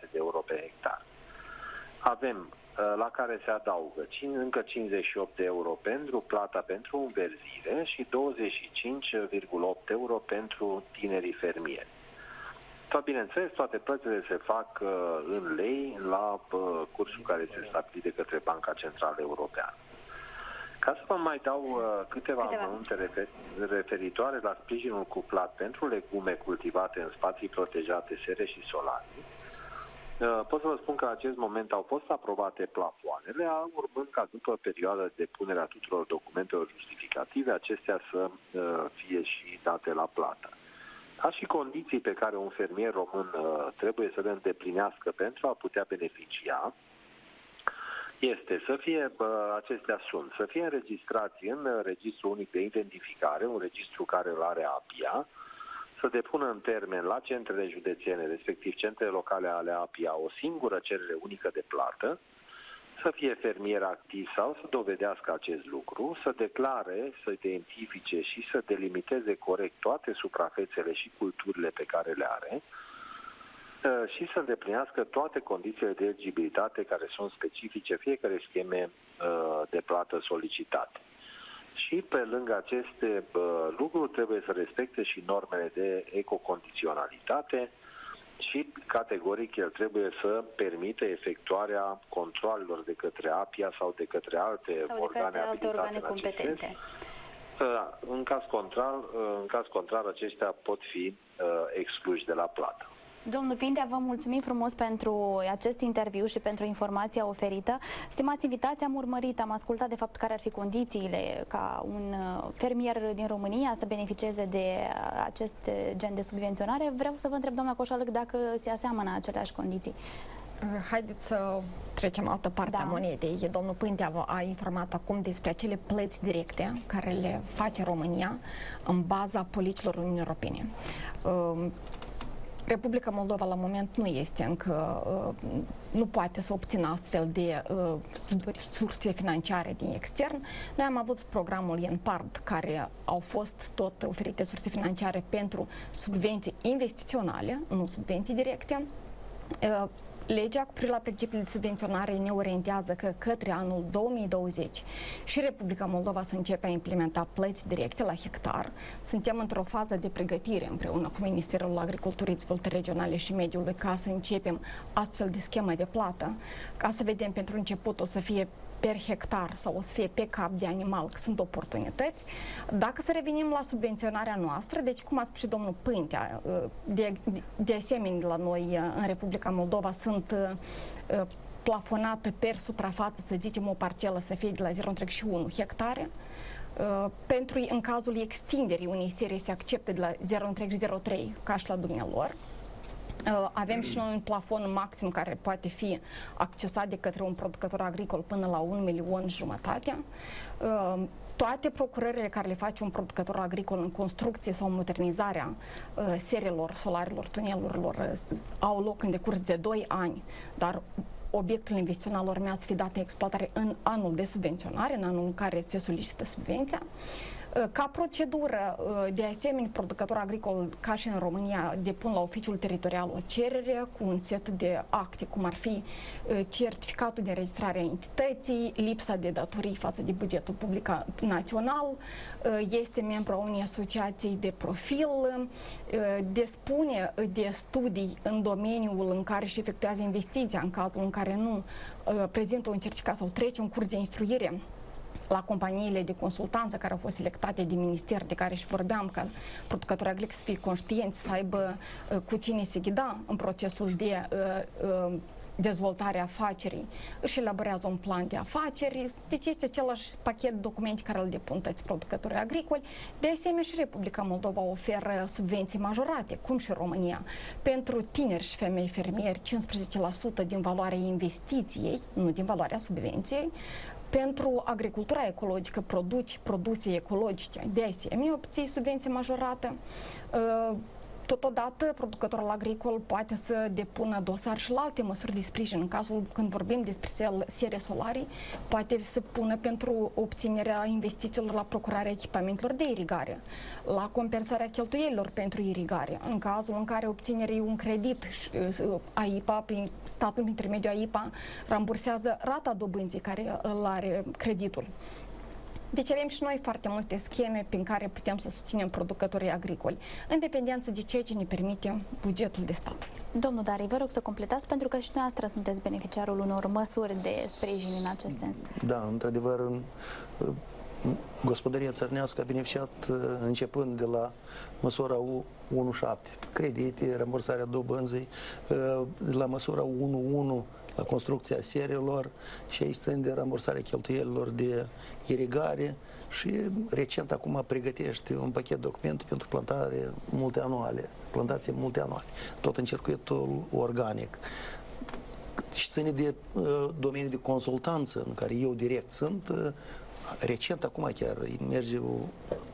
S10: de euro pe hectar. Avem la care se adaugă încă 58 de euro pentru plata pentru înverzire și 25,8 euro pentru tinerii fermieri. Tot bineînțeles, toate plățile se fac uh, în lei la uh, cursul care se stabilit de către Banca Centrală Europeană. Ca să vă mai dau uh, câteva amănunte refer referitoare la sprijinul cuplat pentru legume cultivate în spații protejate, sere și solari, uh, pot să vă spun că în acest moment au fost aprobate plafoanele, urmând ca după perioada de punere a tuturor documentelor justificative, acestea să uh, fie și date la plată ca și condiții pe care un fermier român uh, trebuie să le îndeplinească pentru a putea beneficia, este să fie, uh, acestea sunt, să fie înregistrați în Registrul Unic de Identificare, un registru care îl are APIA, să depună în termen la centrele județene, respectiv centrele locale ale APIA, o singură cerere unică de plată, să fie fermier activ sau să dovedească acest lucru, să declare, să identifice și să delimiteze corect toate suprafețele și culturile pe care le are uh, și să îndeplinească toate condițiile de eligibilitate care sunt specifice fiecare scheme uh, de plată solicitate. Și pe lângă aceste uh, lucruri trebuie să respecte și normele de ecocondiționalitate, și categoric el trebuie să permită efectuarea controlelor de către APIA sau de către alte
S1: sau
S10: organe,
S1: de către alte organe competente.
S10: În caz, contrar, în caz contrar, aceștia pot fi uh, excluși de la plată.
S1: Domnul Pintea, vă mulțumim frumos pentru acest interviu și pentru informația oferită. Stimați invitați, am urmărit, am ascultat de fapt care ar fi condițiile ca un uh, fermier din România să beneficieze de uh, acest gen de subvenționare. Vreau să vă întreb, doamna Coșalăc, dacă se aseamănă aceleași condiții.
S9: Uh, haideți să trecem altă parte da. a monedei. Domnul Pântea a informat acum despre acele plăți directe care le face România în baza politicilor Uniunii Europene. Republica Moldova la moment nu este încă, uh, nu poate să obțină astfel de uh, surse financiare din extern. Noi am avut programul INPARD, care au fost tot oferite surse financiare pentru subvenții investiționale, nu subvenții directe. Uh, Legea cu privire la principiile de subvenționare ne orientează că către anul 2020 și Republica Moldova să începe a implementa plăți directe la hectar. Suntem într-o fază de pregătire împreună cu Ministerul Agriculturii, Dezvoltării Regionale și Mediului ca să începem astfel de schemă de plată, ca să vedem pentru început o să fie per hectar sau o să fie pe cap de animal, că sunt oportunități. Dacă să revenim la subvenționarea noastră, deci cum a spus și domnul Pântea, uh, de, de asemenea la noi uh, în Republica Moldova sunt uh, plafonată per suprafață, să zicem, o parcelă să fie de la 0,1 hectare, pentru în cazul extinderii unei serii se acceptă de la 0,03 ca și la dumnealor. Uh, avem și noi un plafon maxim care poate fi accesat de către un producător agricol până la un milion jumătate. Uh, toate procurările care le face un producător agricol în construcție sau modernizarea uh, serelor, solarilor, tunelurilor uh, au loc în decurs de 2 ani, dar obiectul investițional urmează să fie dat în exploatare în anul de subvenționare, în anul în care se solicită subvenția. Uh, Uh, ca procedură, uh, de asemenea, producător agricol, ca și în România, depun la oficiul teritorial o cerere cu un set de acte, cum ar fi uh, certificatul de înregistrare a entității, lipsa de datorii față de bugetul public național, este membru a unei asociații de profil, despune de studii în domeniul în care își efectuează investiția, în cazul în care nu prezintă un certificat sau trece un curs de instruire la companiile de consultanță care au fost selectate de minister, de care și vorbeam ca producătorii agricoli să fie conștienți, să aibă uh, cu cine se ghida în procesul de uh, uh, dezvoltare afacerii, își elaborează un plan de afaceri, deci este același pachet de documente care îl depun toți producătorii agricoli. De asemenea, și Republica Moldova oferă subvenții majorate, cum și România, pentru tineri și femei fermieri, 15% din valoarea investiției, nu din valoarea subvenției, pentru agricultura ecologică produci produse ecologice. De asemenea, obții subvenție majorată. Uh, Totodată, producătorul agricol poate să depună dosar și la alte măsuri de sprijin. În cazul când vorbim despre serie solarii, poate să pună pentru obținerea investițiilor la procurarea echipamentelor de irigare, la compensarea cheltuielilor pentru irigare. În cazul în care obținerii un credit, AIPA, prin statul intermediu AIPA, rambursează rata dobânzii care îl are creditul. Deci avem și noi foarte multe scheme prin care putem să susținem producătorii agricoli, în dependență de ceea ce ne permite bugetul de stat.
S1: Domnul Dari, vă rog să completați, pentru că și noastră sunteți beneficiarul unor măsuri de sprijin în acest sens.
S8: Da, într-adevăr, gospodăria țărnească a beneficiat uh, începând de la măsura 1.7, credite, rambursarea dobânzii, uh, de la măsura 1.1 la construcția serelor și aici țin de rambursarea cheltuielilor de irigare și recent acum pregătește un pachet de documente pentru plantare multianuale, plantații multianuale, tot în circuitul organic. Și ține de uh, domeniul de consultanță în care eu direct sunt, uh, recent, acum chiar, merge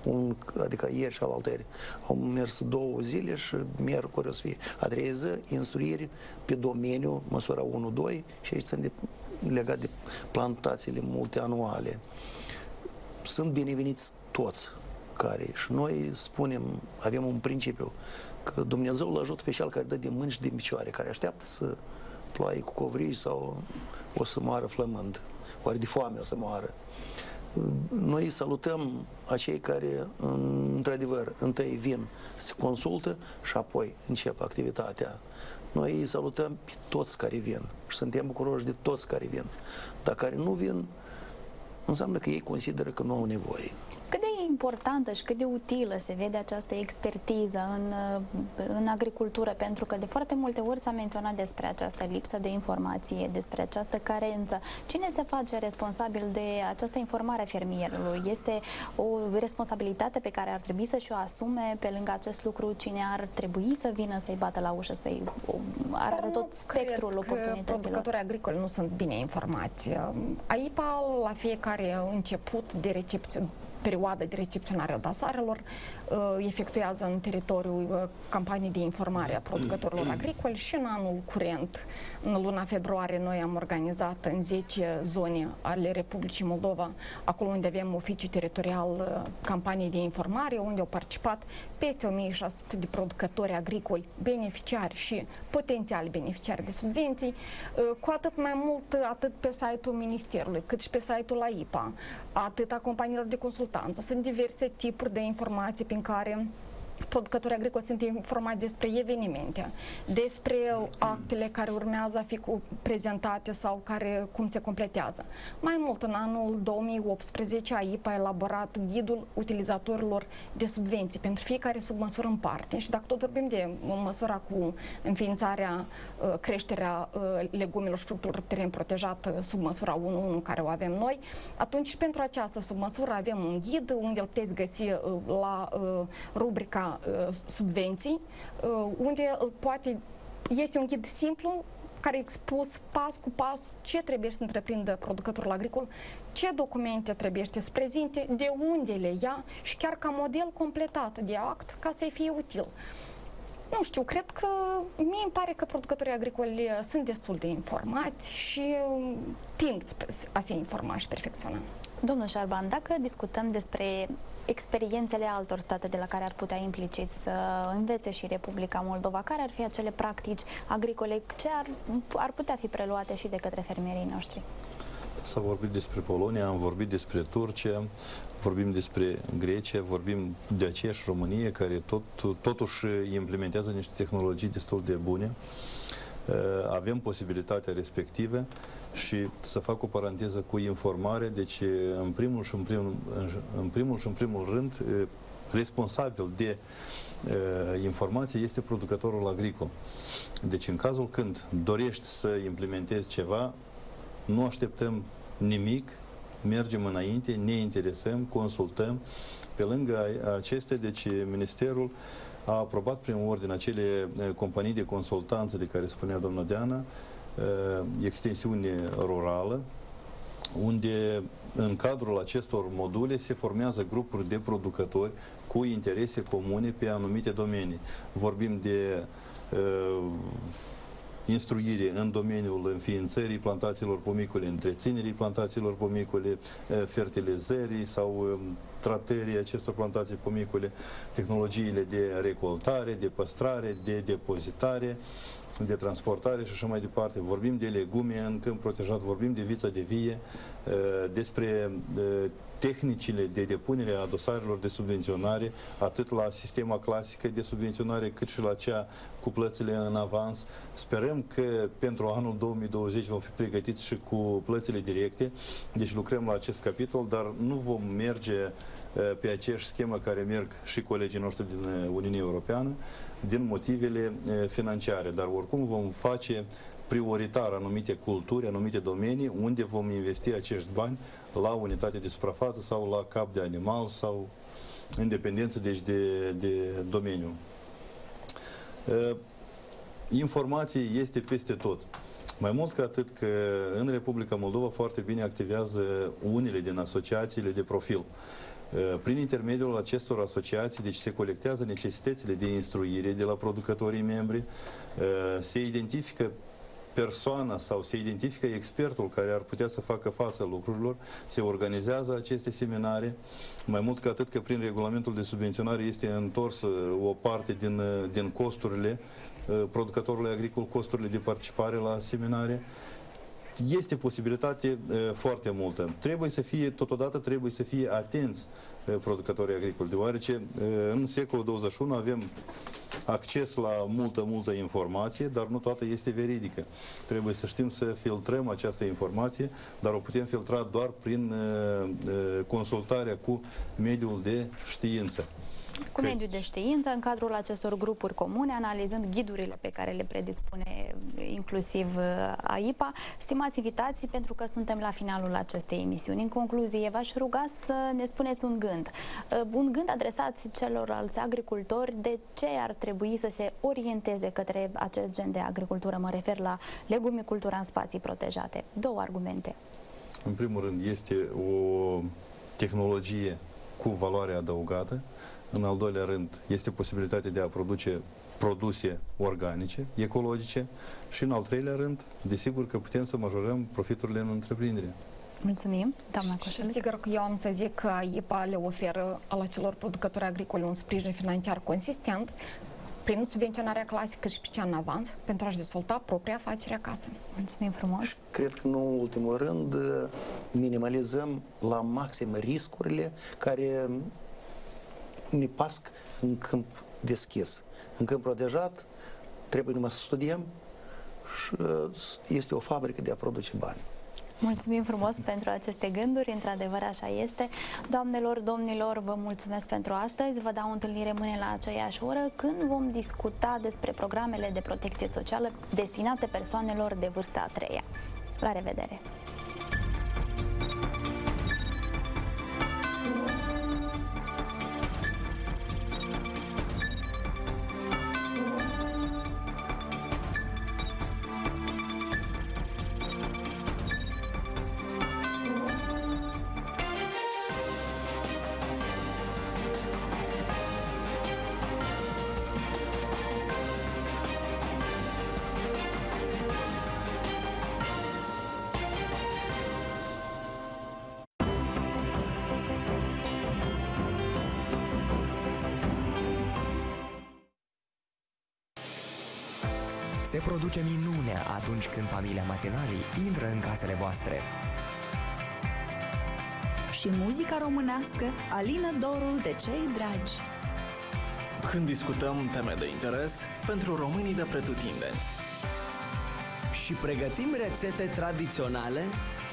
S8: un, adică ieri și alaltă ieri, au mers două zile și miercuri o să fie a treia zi, instruiri pe domeniu, măsura 1-2 și aici sunt de, legat de plantațiile multianuale. Sunt bineveniți toți care și noi spunem, avem un principiu, că Dumnezeu îl ajută pe cel care dă de mâini și de picioare, care așteaptă să ploaie cu covrigi sau o să moară flămând, ori de foame o să moară. Noi salutăm acei care, într-adevăr, întâi vin, se consultă și apoi încep activitatea. Noi îi salutăm pe toți care vin și suntem bucuroși de toți care vin. Dar care nu vin, înseamnă că ei consideră că nu au nevoie.
S1: Cât de importantă și cât de utilă se vede această expertiză în, în agricultură, pentru că de foarte multe ori s-a menționat despre această lipsă de informație, despre această carență. Cine se face responsabil de această informare a fermierului? Este o responsabilitate pe care ar trebui să și-o asume pe lângă acest lucru cine ar trebui să vină să-i bată la ușă, să-i arate tot spectrul oportunităților?
S9: producătorii agricoli nu sunt bine informați. AIPA la fiecare început de recepție perioadă de recepționare a dosarelor, uh, efectuează în teritoriul uh, campanii de informare a producătorilor agricoli și în anul curent, în luna februarie, noi am organizat în 10 zone ale Republicii Moldova, acolo unde avem oficiu teritorial uh, campanii de informare, unde au participat peste 1600 de producători agricoli, beneficiari și potențiali beneficiari de subvenții, cu atât mai mult atât pe site-ul Ministerului, cât și pe site-ul AIPA, atât a companiilor de consultare importanță. Sunt diverse tipuri de informații prin care producătorii agricoli sunt informați despre evenimente, despre actele care urmează a fi prezentate sau care cum se completează. Mai mult, în anul 2018, AIPA a elaborat ghidul utilizatorilor de subvenții pentru fiecare submăsură în parte și dacă tot vorbim de măsura cu înființarea, uh, creșterea uh, legumelor și fructelor teren protejat uh, sub măsura 1.1 care o avem noi, atunci și pentru această submăsură avem un ghid unde îl puteți găsi la rubrica uh, subvenții, uh, unde poate este un ghid simplu care a expus pas cu pas ce trebuie să întreprindă producătorul agricol, ce documente trebuie să prezinte, de unde le ia și chiar ca model completat de act ca să fie util. Nu știu, cred că mie îmi pare că producătorii agricoli sunt destul de informați și tind a se informa și perfecționa.
S1: Domnul Șarban, dacă discutăm despre experiențele altor state de la care ar putea implicit să învețe și Republica Moldova, care ar fi acele practici agricole ce ar, ar putea fi preluate și de către fermierii noștri?
S7: S-a vorbit despre Polonia, am vorbit despre Turcia, vorbim despre Grecia, vorbim de aceeași Românie care tot, totuși implementează niște tehnologii destul de bune. Uh, avem posibilitatea respectivă și să fac o paranteză cu informare, deci în primul și în primul, în primul, și în primul rând uh, responsabil de uh, informație este producătorul agricol. Deci în cazul când dorești să implementezi ceva, nu așteptăm nimic, mergem înainte, ne interesăm, consultăm. Pe lângă acestea, deci Ministerul a aprobat prin ordine acele companii de consultanță de care spunea doamna Deana, extensiune rurală, unde în cadrul acestor module se formează grupuri de producători cu interese comune pe anumite domenii. Vorbim de uh, instruire în domeniul înființării plantațiilor pomicole, întreținerii plantațiilor pomicole, eh, fertilizării sau eh, tratării acestor plantații pomicole, tehnologiile de recoltare, de păstrare, de depozitare, de transportare și așa mai departe. Vorbim de legume în câmp protejat, vorbim de vița de vie, eh, despre tehnicile de depunere a dosarelor de subvenționare, atât la sistema clasică de subvenționare, cât și la cea cu plățile în avans. Sperăm că pentru anul 2020 vom fi pregătiți și cu plățile directe, deci lucrăm la acest capitol, dar nu vom merge eh, pe aceeași schemă care merg și colegii noștri din eh, Uniunea Europeană, din motivele eh, financiare, dar oricum vom face prioritar anumite culturi, anumite domenii unde vom investi acești bani la unitate de suprafață sau la cap de animal sau în dependență deci de, de domeniu. Informație este peste tot. Mai mult ca atât că în Republica Moldova foarte bine activează unele din asociațiile de profil. Prin intermediul acestor asociații, deci se colectează necesitățile de instruire de la producătorii membri, se identifică persoana sau se identifică expertul care ar putea să facă față lucrurilor, se organizează aceste seminare, mai mult ca atât că prin regulamentul de subvenționare este întors uh, o parte din, uh, din costurile uh, producătorului agricol, costurile de participare la seminare, este posibilitate uh, foarte multă. Trebuie să fie, totodată trebuie să fie atenți uh, producătorii agricoli, deoarece uh, în secolul 21 avem acces la multă, multă informație, dar nu toată este veridică. Trebuie să știm să filtrăm această informație, dar o putem filtra doar prin consultarea cu mediul de știință
S1: cu mediul de știință, în cadrul acestor grupuri comune, analizând ghidurile pe care le predispune inclusiv uh, AIPA. Stimați invitații, pentru că suntem la finalul acestei emisiuni. În concluzie, v-aș ruga să ne spuneți un gând. Uh, un gând adresat celorlalți agricultori de ce ar trebui să se orienteze către acest gen de agricultură. Mă refer la legumicultura în spații protejate. Două argumente.
S7: În primul rând, este o tehnologie cu valoare adăugată în al doilea rând, este posibilitatea de a produce produse organice, ecologice și în al treilea rând, desigur că putem să majorăm profiturile în întreprindere.
S1: Mulțumim, doamna Coșelic.
S9: Și sigur că eu am să zic că IPA le oferă la celor producători agricoli un sprijin financiar consistent prin subvenționarea clasică și pe cea în avans pentru a-și dezvolta propria afacere acasă.
S1: Mulțumim frumos!
S8: Cred că nu în ultimul rând minimalizăm la maxim riscurile care ne pasc în câmp deschis. În câmp protejat trebuie numai să studiem și uh, este o fabrică de a produce bani.
S1: Mulțumim frumos pentru aceste gânduri, într-adevăr așa este. Doamnelor, domnilor, vă mulțumesc pentru astăzi. Vă dau întâlnire mâine la aceeași oră când vom discuta despre programele de protecție socială destinate persoanelor de vârsta a treia. La revedere!
S11: Produce minunea atunci când familia Matinalii intră în casele voastre.
S12: Și muzica românească alină dorul de cei dragi.
S13: Când discutăm teme de interes pentru românii de pretutindeni.
S14: Și pregătim rețete tradiționale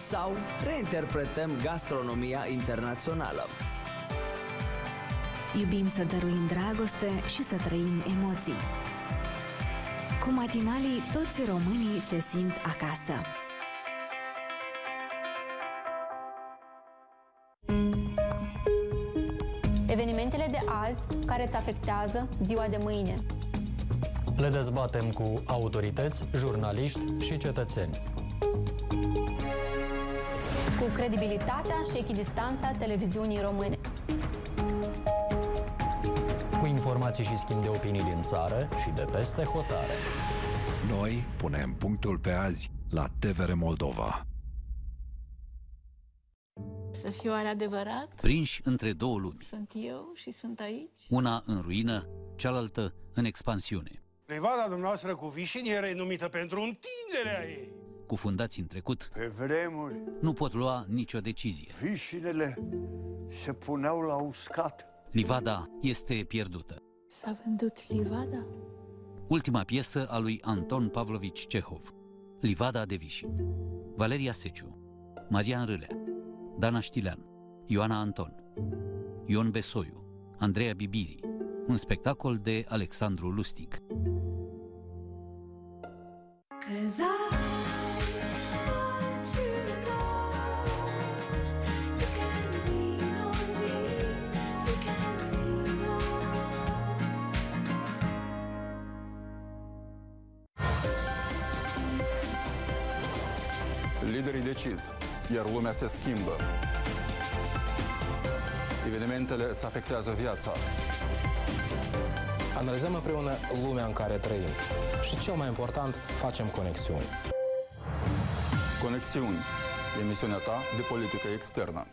S14: sau reinterpretăm gastronomia internațională.
S12: Iubim să dăruim dragoste și să trăim emoții. Cu matinalii, toți românii se simt acasă.
S15: Evenimentele de azi care îți afectează ziua de mâine.
S16: Le dezbatem cu autorități, jurnaliști și cetățeni.
S15: Cu credibilitatea și echidistanța televiziunii române.
S16: Informații și schimb de opinii din țară și de peste hotare.
S17: Noi punem punctul pe azi la TVR Moldova.
S18: Să fiu oare adevărat?
S19: Prinși între două lumi.
S18: Sunt eu și sunt aici?
S19: Una în ruină, cealaltă în expansiune.
S20: Privada dumneavoastră cu vișini e renumită pentru întinderea ei.
S19: Cufundați în trecut,
S20: Pe vremuri,
S19: nu pot lua nicio decizie.
S20: vișinele se puneau la uscat.
S19: Livada este pierdută.
S18: S-a vândut livada?
S19: Ultima piesă a lui Anton Pavlovici Cehov. Livada de vișini. Valeria Seciu, Marian Râlea, Dana Știlean, Ioana Anton, Ion Besoiu, Andreea Bibiri, un spectacol de Alexandru Lustig.
S12: Cause I
S21: Liderii decid, iar lumea se schimbă. Evenimentele îți afectează viața.
S16: Analizăm împreună lumea în care trăim și, cel mai important, facem conexiuni.
S21: Conexiuni. Emisiunea ta de politică externă.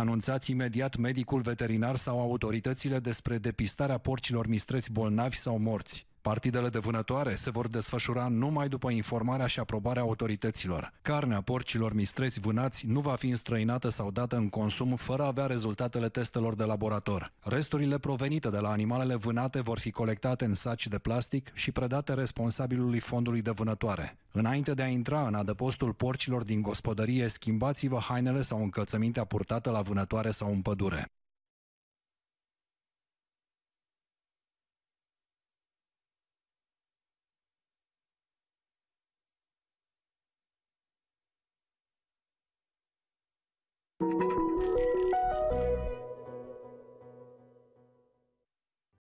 S17: Anunțați imediat medicul veterinar sau autoritățile despre depistarea porcilor mistreți bolnavi sau morți. Partidele de vânătoare se vor desfășura numai după informarea și aprobarea autorităților. Carnea porcilor mistreți vânați nu va fi înstrăinată sau dată în consum fără a avea rezultatele testelor de laborator. Resturile provenite de la animalele vânate vor fi colectate în saci de plastic și predate responsabilului fondului de vânătoare. Înainte de a intra în adăpostul porcilor din gospodărie, schimbați-vă hainele sau încălțămintea purtată la vânătoare sau în pădure.